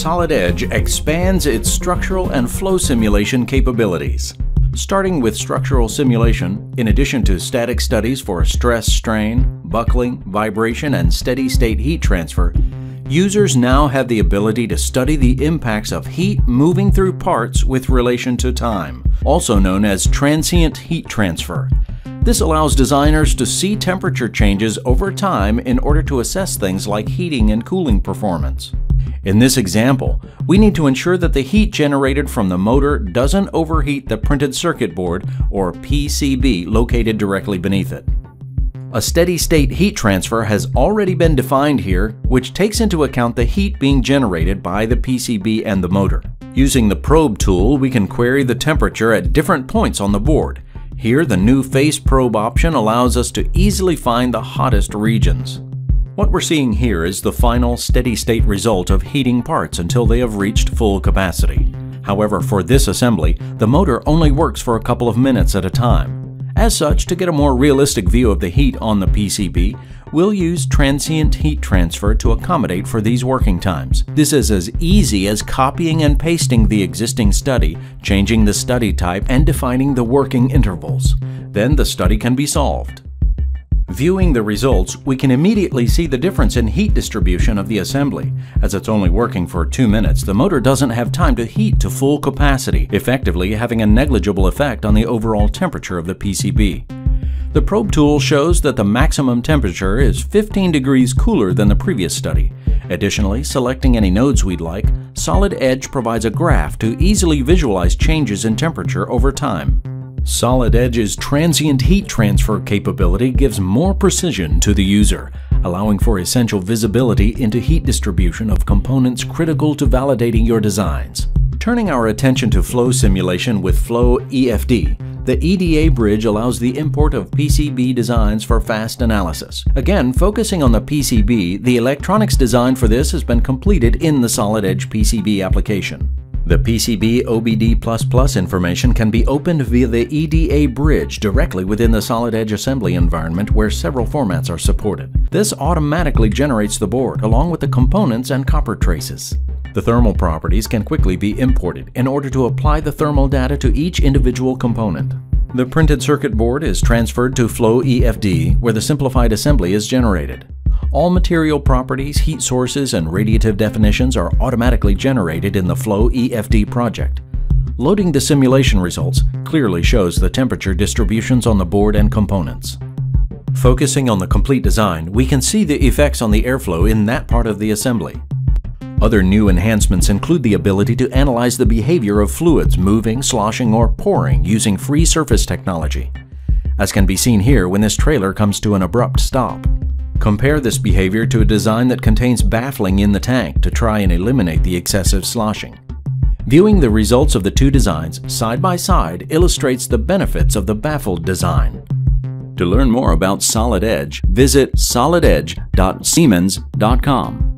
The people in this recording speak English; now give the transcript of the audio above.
Solid Edge expands its structural and flow simulation capabilities. Starting with structural simulation, in addition to static studies for stress strain, buckling, vibration, and steady state heat transfer, users now have the ability to study the impacts of heat moving through parts with relation to time, also known as transient heat transfer. This allows designers to see temperature changes over time in order to assess things like heating and cooling performance. In this example, we need to ensure that the heat generated from the motor doesn't overheat the printed circuit board, or PCB, located directly beneath it. A steady state heat transfer has already been defined here, which takes into account the heat being generated by the PCB and the motor. Using the probe tool, we can query the temperature at different points on the board, here, the new Face Probe option allows us to easily find the hottest regions. What we're seeing here is the final steady-state result of heating parts until they have reached full capacity. However, for this assembly, the motor only works for a couple of minutes at a time. As such, to get a more realistic view of the heat on the PCB, we'll use transient heat transfer to accommodate for these working times. This is as easy as copying and pasting the existing study, changing the study type, and defining the working intervals. Then the study can be solved. Viewing the results, we can immediately see the difference in heat distribution of the assembly. As it's only working for 2 minutes, the motor doesn't have time to heat to full capacity, effectively having a negligible effect on the overall temperature of the PCB. The probe tool shows that the maximum temperature is 15 degrees cooler than the previous study. Additionally, selecting any nodes we'd like, Solid Edge provides a graph to easily visualize changes in temperature over time. Solid Edge's transient heat transfer capability gives more precision to the user, allowing for essential visibility into heat distribution of components critical to validating your designs. Turning our attention to flow simulation with Flow EFD, the EDA bridge allows the import of PCB designs for fast analysis. Again, focusing on the PCB, the electronics design for this has been completed in the Solid Edge PCB application. The PCB ODB++ information can be opened via the EDA bridge directly within the Solid Edge assembly environment where several formats are supported. This automatically generates the board along with the components and copper traces. The thermal properties can quickly be imported in order to apply the thermal data to each individual component. The printed circuit board is transferred to Flow EFD where the simplified assembly is generated. All material properties, heat sources, and radiative definitions are automatically generated in the Flow EFD project. Loading the simulation results clearly shows the temperature distributions on the board and components. Focusing on the complete design, we can see the effects on the airflow in that part of the assembly. Other new enhancements include the ability to analyze the behavior of fluids moving, sloshing, or pouring using free surface technology, as can be seen here when this trailer comes to an abrupt stop. Compare this behavior to a design that contains baffling in the tank to try and eliminate the excessive sloshing. Viewing the results of the two designs side by side illustrates the benefits of the baffled design. To learn more about Solid Edge, visit solidedge.siemens.com.